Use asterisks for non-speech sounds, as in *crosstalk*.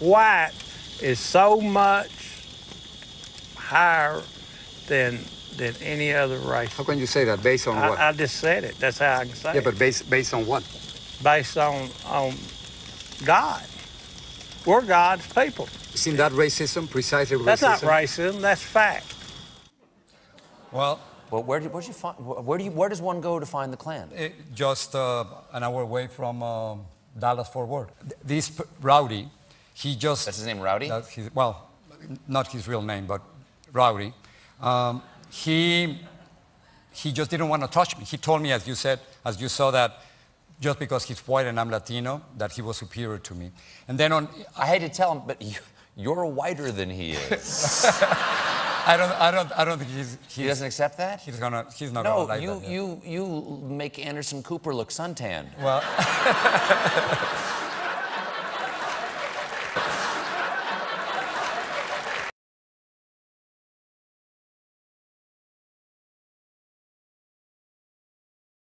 white is so much higher than than any other race. How can you say that? Based on what? I, I just said it. That's how I can say yeah, it. but based based on what? Based on on God. We're God's people. Isn't that racism? Precisely racism. That's not racism. That's fact. Well, Well, where, do, where'd you find, where, do you, where does one go to find the Klan? it, just uh, an hour away from um Dallas Fort Worth. Th- This p- Rowdy, he just. That's his name, Rowdy? His, well, not his real name, but Rowdy. Um, he, he just didn't want to touch me. He told me, as you said, as you saw, that just because he's white and I'm Latino, that he was superior to me. And then on, I hate to tell him, but you, you're whiter than he is. *laughs* I don't, I don't, I don't think he's. he's he doesn't accept that? He's gonna, he's not No, gonna like you, that. yeah. you, you make Anderson Cooper look suntanned. Well, *laughs*